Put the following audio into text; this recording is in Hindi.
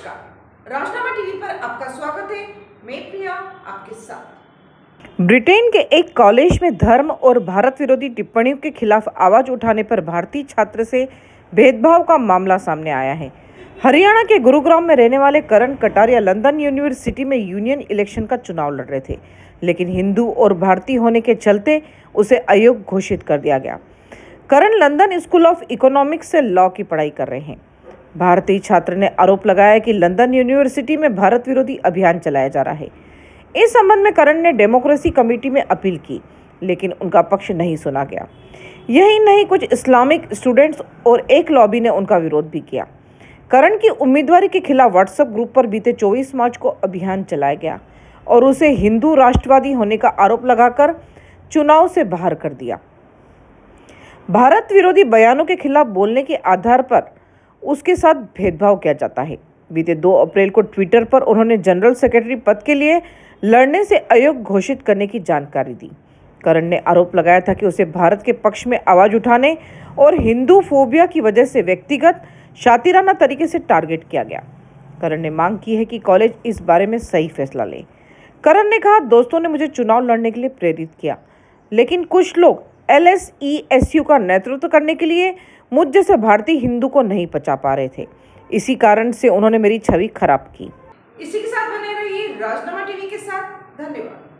नमस्कार। राजनामा टीवी पर आपका स्वागत है। मैं प्रिया, आपके साथ। ब्रिटेन के एक कॉलेज में धर्म और भारत विरोधी टिप्पणियों के खिलाफ आवाज़ उठाने पर भारतीय छात्र से भेदभाव का मामला सामने आया है। हरियाणा के गुरुग्राम में रहने वाले Karan Kataria London university union union election का चुनाव लड़ रहे थे, लेकिन हिंदू और भारतीय होने के चलते उसे अयोग्य घोषित कर दिया गया। Karan London school of economics से लॉ की पढ़ाई कर रहे हैं। भारतीय छात्र ने आरोप लगाया कि लंदन यूनिवर्सिटी में भारत विरोधी अभियान चलाया जा रहा है। इस संबंध में करण ने डेमोक्रेसी कमेटी में अपील की, लेकिन उनका पक्ष नहीं सुना गया। यही नहीं, कुछ इस्लामिक स्टूडेंट्स और एक लॉबी ने उनका विरोध भी किया। करण की उम्मीदवारी के खिलाफ व्हाट्सएप ग्रुप पर बीते 24 मार्च को अभियान चलाया गया और उसे हिंदू राष्ट्रवादी होने का आरोप लगाकर चुनाव से बाहर कर दिया। भारत विरोधी बयानों के खिलाफ बोलने के आधार पर उसके साथ भेदभाव किया जाता है। बीते 2 अप्रैल को ट्विटर पर उन्होंने जनरल सेक्रेटरी पद के लिए लड़ने से अयोग्य घोषित करने की जानकारी दी। करण ने आरोप लगाया था कि उसे भारत के पक्ष में आवाज़ उठाने और हिंदू फोबिया की वजह से व्यक्तिगत शातिराना तरीके से टारगेट किया गया। करण ने मांग की है कि कॉलेज इस बारे में सही फैसला ले। करण ने कहा, दोस्तों ने मुझे चुनाव लड़ने के लिए प्रेरित किया, लेकिन कुछ लोग एल का नेतृत्व करने के लिए मुझ जैसे भारतीय हिंदू को नहीं पचा पा रहे थे। इसी कारण से उन्होंने मेरी छवि खराब की। इसी के साथ बने रहिए राजनामा टीवी के साथ। धन्यवाद।